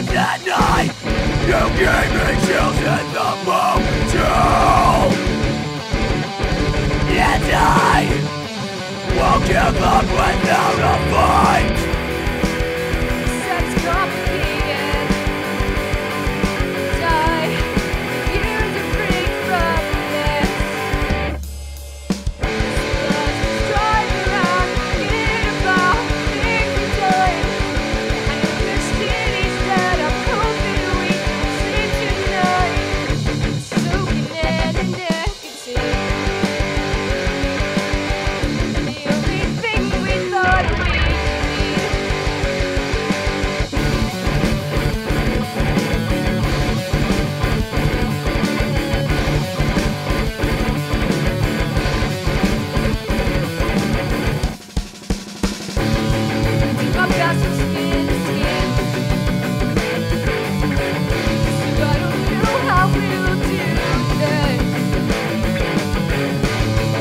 you that night. You gave me chills in the motel. And I won't give up without a fight. But we'll do this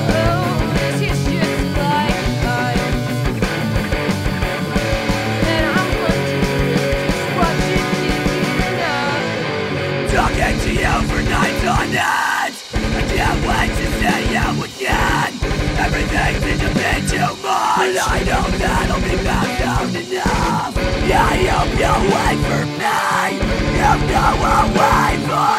Oh it's just like I know that'll be back enough Yeah, you wait for me You I'll wait for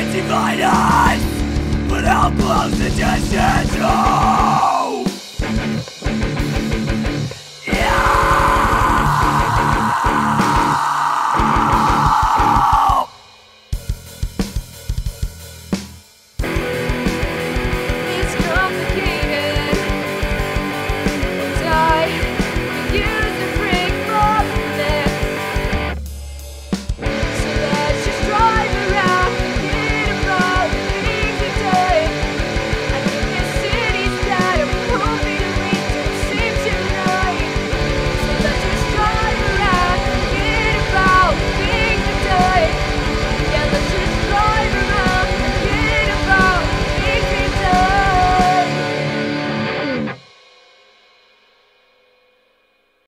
Might divide us But how close the distance